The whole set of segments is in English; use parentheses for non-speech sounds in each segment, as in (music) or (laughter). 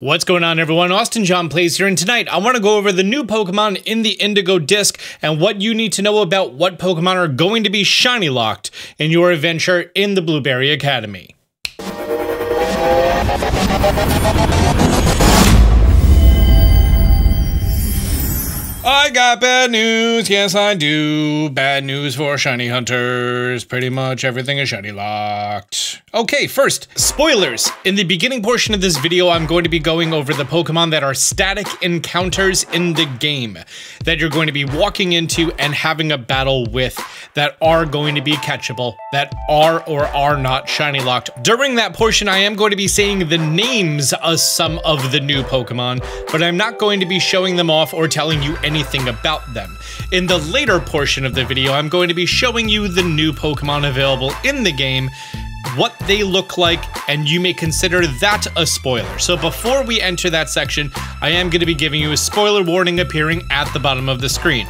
What's going on everyone? Austin John Plays here and tonight I want to go over the new Pokemon in the Indigo Disk and what you need to know about what Pokemon are going to be shiny locked in your adventure in the Blueberry Academy. I got bad news, yes I do. Bad news for shiny hunters. Pretty much everything is shiny locked. Okay, first, spoilers. In the beginning portion of this video, I'm going to be going over the Pokemon that are static encounters in the game that you're going to be walking into and having a battle with that are going to be catchable, that are or are not shiny locked. During that portion, I am going to be saying the names of some of the new Pokemon, but I'm not going to be showing them off or telling you anything about them. In the later portion of the video, I'm going to be showing you the new Pokemon available in the game what they look like, and you may consider that a spoiler. So before we enter that section, I am going to be giving you a spoiler warning appearing at the bottom of the screen.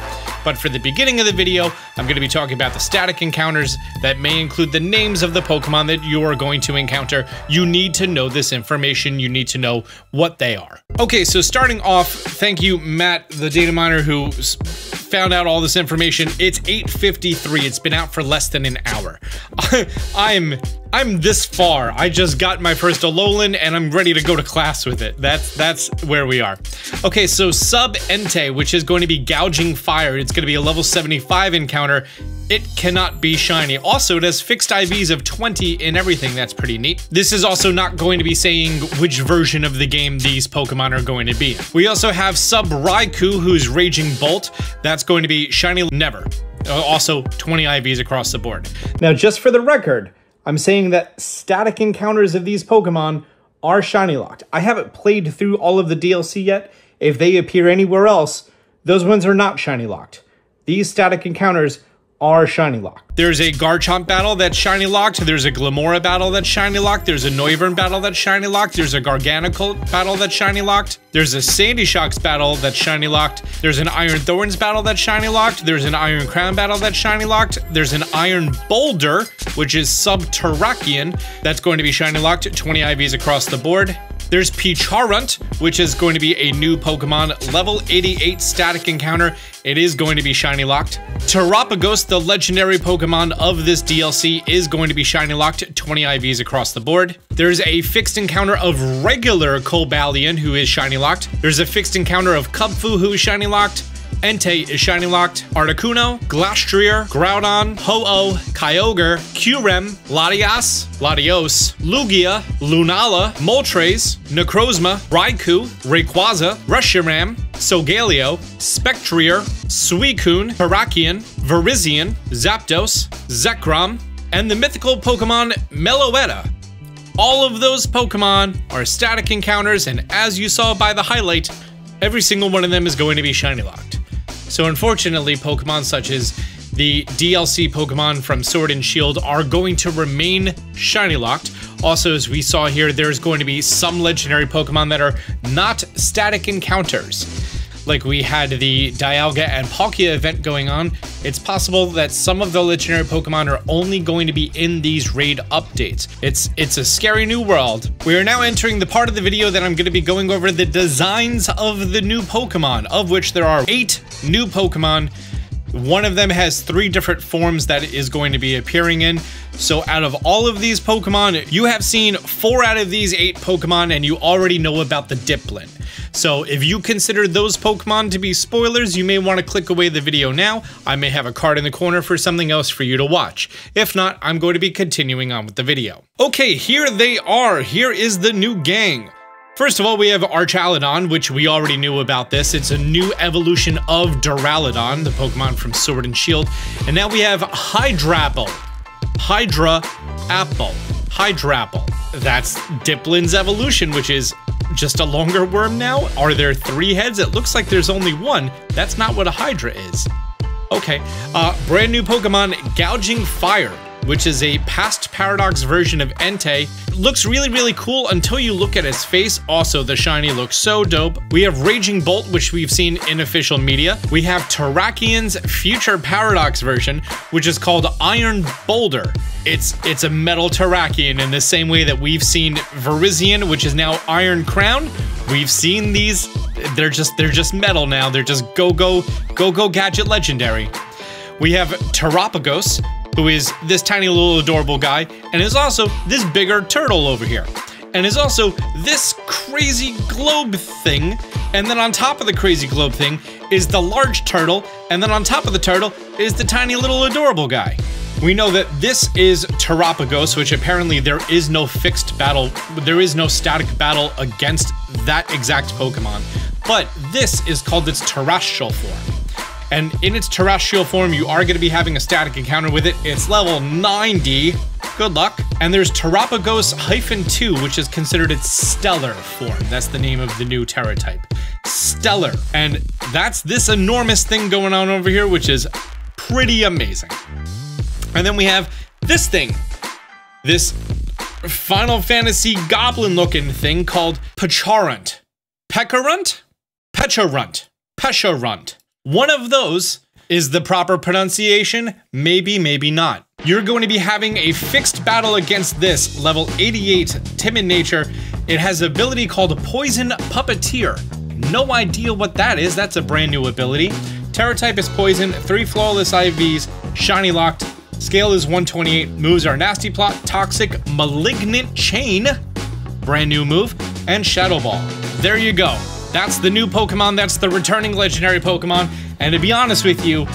But for the beginning of the video, I'm going to be talking about the static encounters that may include the names of the Pokemon that you are going to encounter. You need to know this information. You need to know what they are. Okay, so starting off, thank you, Matt, the data miner, who found out all this information. It's 8.53. It's been out for less than an hour. (laughs) I'm I'm this far. I just got my first Alolan and I'm ready to go to class with it. That's that's where we are. Okay, so Sub Entei, which is going to be gouging fire. It's going to be a level 75 encounter. It cannot be shiny. Also, it has fixed IVs of 20 in everything. That's pretty neat. This is also not going to be saying which version of the game these Pokemon are going to be. We also have Sub Raikou, who's Raging Bolt. That's going to be shiny never. Uh, also, 20 IVs across the board. Now, just for the record, I'm saying that static encounters of these Pokemon are shiny locked. I haven't played through all of the DLC yet. If they appear anywhere else, those ones are not shiny locked. These static encounters are shiny locked. There's a Garchomp battle that's shiny locked. There's a Glimmora battle that's shiny locked. There's a Noivern battle that's shiny locked. There's a Garganacl battle that's shiny locked. There's a Sandy Shocks battle that's shiny locked. There's an Iron Thorns battle that's shiny locked. There's an Iron Crown battle that's shiny locked. There's an Iron Boulder, which is Subterrakion, that's going to be shiny locked. 20 IVs across the board. There's Pecharunt, which is going to be a new Pokemon, level 88 static encounter. It is going to be shiny locked. Terapagos, the legendary Pokemon of this DLC, is going to be shiny locked, 20 IVs across the board. There's a fixed encounter of regular Cobalion, who is shiny locked. There's a fixed encounter of Kubfu, who is shiny locked. Entei is shiny locked, Articuno, Glastrier, Groudon, Ho-Oh, Kyogre, Kyurem, Latias, Latios, Lugia, Lunala, Moltres, Necrozma, Raikou, Rayquaza, Reshiram, Solgaleo, Spectrier, Suicune, Terrakion, Virizion, Zapdos, Zekrom, and the mythical Pokemon Meloetta. All of those Pokemon are static encounters, and as you saw by the highlight, every single one of them is going to be shiny locked. So unfortunately, Pokemon such as the DLC Pokemon from Sword and Shield are going to remain shiny locked. Also, as we saw here, there's going to be some legendary Pokemon that are not static encounters. Like we had the Dialga and Palkia event going on, it's possible that some of the legendary Pokemon are only going to be in these raid updates. It's it's a scary new world. We are now entering the part of the video that I'm going to be going over the designs of the new Pokemon, of which there are eight new Pokemon. One of them has three different forms that is going to be appearing in. So out of all of these Pokemon, you have seen four out of these eight Pokemon and you already know about the Dipplin. So if you consider those Pokemon to be spoilers, you may want to click away the video now. I may have a card in the corner for something else for you to watch. If not, I'm going to be continuing on with the video. Okay, here they are. Here is the new gang. First of all, we have Archaludon, which we already knew about this. It's a new evolution of Duraludon, the Pokemon from Sword and Shield. And now we have Hydrapple. Hydra Apple. Hydrapple. That's Dipplin's evolution, which is just a longer worm now? Are there three heads? It looks like there's only one. That's not what a Hydra is. Okay, uh, brand new Pokemon, Gouging Fire which is a past Paradox version of Entei. Looks really, really cool until you look at his face. Also, the shiny looks so dope. We have Raging Bolt, which we've seen in official media. We have Terrakion's future Paradox version, which is called Iron Boulder. It's it's a metal Terrakion in the same way that we've seen Virizion, which is now Iron Crown. We've seen these. They're just they're just metal now. They're just go go go go gadget legendary. We have Terapagos, who is this tiny little adorable guy, and is also this bigger turtle over here. And is also this crazy globe thing. And then on top of the crazy globe thing is the large turtle. And then on top of the turtle is the tiny little adorable guy. We know that this is Terapagos, which apparently there is no fixed battle, there is no static battle against that exact Pokemon. But this is called its terrestrial form. And in its terrestrial form, you are going to be having a static encounter with it. It's level 90. Good luck. And there's Terapagos hyphen 2, which is considered its stellar form. That's the name of the new Tera type. Stellar. And that's this enormous thing going on over here, which is pretty amazing. And then we have this thing. This Final Fantasy goblin looking thing called Pecharunt. Pecharunt? Pecharunt. Pecharunt. One of those is the proper pronunciation, maybe, maybe not. You're going to be having a fixed battle against this, level 88, Timid Nature. It has ability called Poison Puppeteer. No idea what that is, that's a brand new ability. Tera type is Poison, 3 Flawless IVs, Shiny Locked, Scale is 128, moves are Nasty Plot, Toxic, Malignant Chain, brand new move, and Shadow Ball. There you go. That's the new Pokemon, that's the returning legendary Pokemon, and to be honest with you,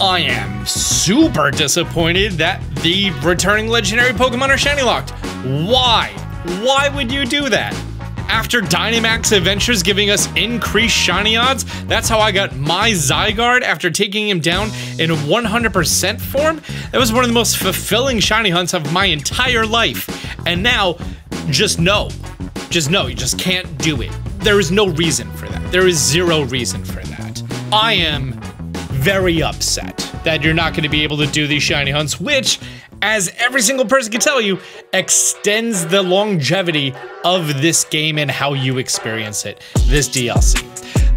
I am super disappointed that the returning legendary Pokemon are shiny locked. Why? Why would you do that? After Dynamax Adventures giving us increased shiny odds, that's how I got my Zygarde after taking him down in 100% form. That was one of the most fulfilling shiny hunts of my entire life. And now, just no. just no, you just can't do it. There is no reason for that. There is zero reason for that. I am very upset that you're not going to be able to do these shiny hunts, which, as every single person can tell you, extends the longevity of this game and how you experience it, this DLC.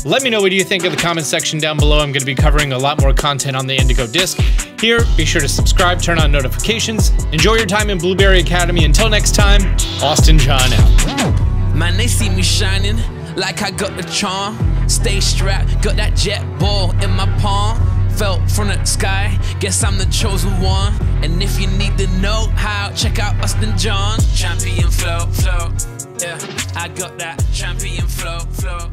Let me know what you think in the comment section down below. I'm going to be covering a lot more content on the Indigo Disk. Here, be sure to subscribe, turn on notifications. Enjoy your time in Blueberry Academy. Until next time, Austin John out. Man, they see me shining like I got the charm. Stay strapped, got that jet ball in my palm. Fell from the sky, guess I'm the chosen one. And if you need to know how, check out Austin John. Champion flow, flow. Yeah, I got that champion flow, flow.